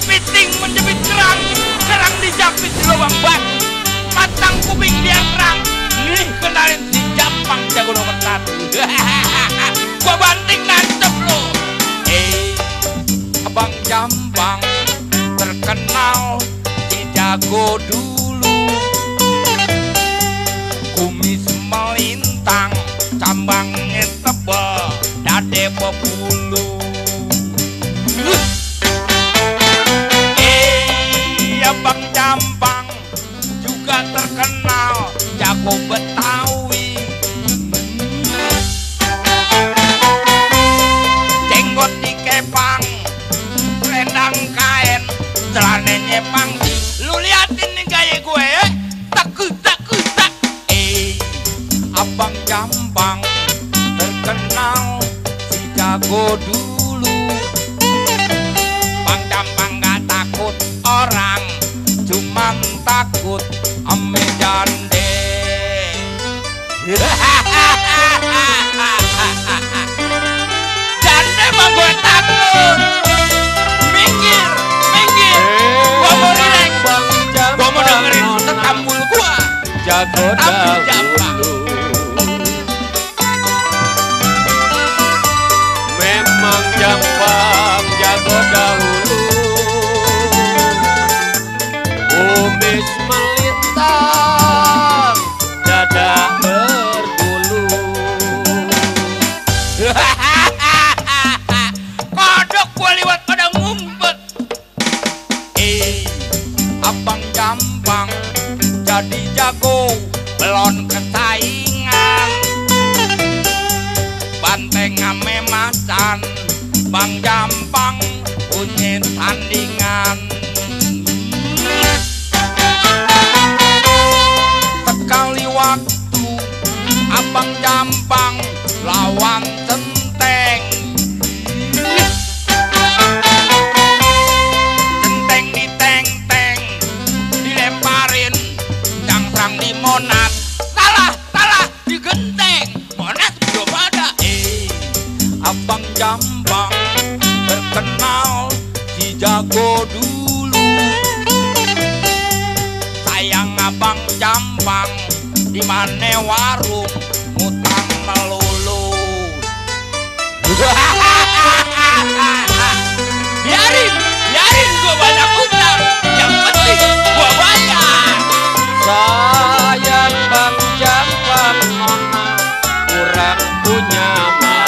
kepiting menjepit kerang kerang dijapit di lubang batu matang kuping dia terang nih kenalin si jampang jago nomor satu. Gua banting nancep lo eh abang jampang terkenal si jago dulu. Kumis melintang cambangnya tebal dade bebulu terkenal jago Betawi. Jenggot dikepang, selendang kain, celana nyepang. Lu liatin nih gaya gue ya, takut takut tak. Eh, Abang Jampang terkenal si jago dulu. Bang Jampang gak takut orang, cuma takut jande mah gue takut. Minggir, minggir. Gua mau relax. Gua mau dengerin tetambul gua. Jago Tapi gampang jadi jago belon kesaingan. Banteng ame macan, bang gampang punya tandingan. Sekali waktu abang gampang lawan centeng. Cangkrang di monas. Salah salah digenteng. Monas belum ada eh abang jambang terkenal si jago dulu. Sayang abang jambang di mana warung ngutang melulu biarin biarin gua banyak utang. Yang penting gua bayar anak punya mama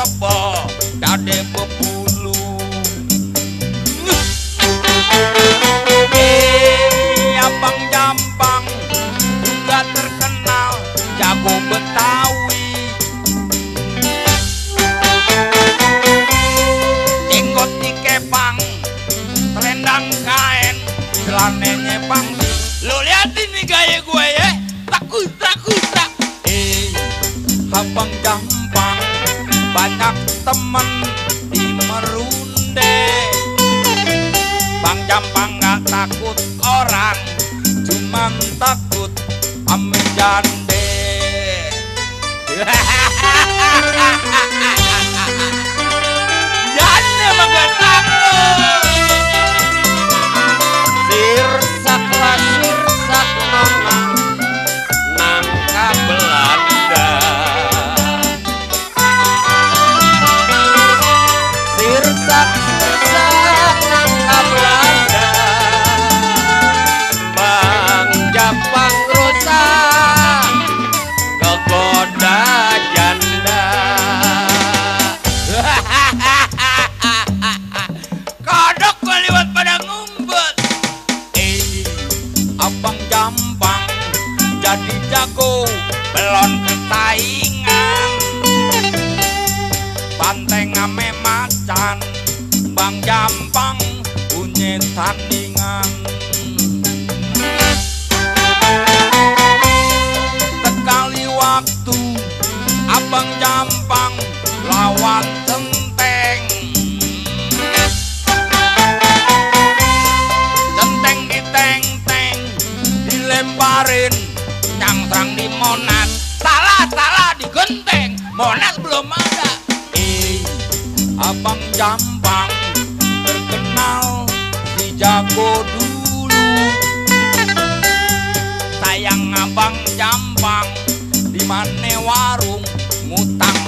tebal, dade berbulu. Eh, abang jambang juga terkenal jago Betawi. jenggot dikepang selendang kain celana nyepang lo liatin nih gaya gue ya takut takut tak eh abang banyak temen di merunde bang jampang gak takut orang cuman takut ame macan? Bang Jampang punya tandingan. Sekali waktu Abang Jampang lawan Centeng Centeng diteng-teng Dilemparin Nyangkrang di Monas. Salah, salah, digenteng Monas belum Abang Jampang Terkenal di Jago dulu. Sayang Abang Jampang di mana warung ngutang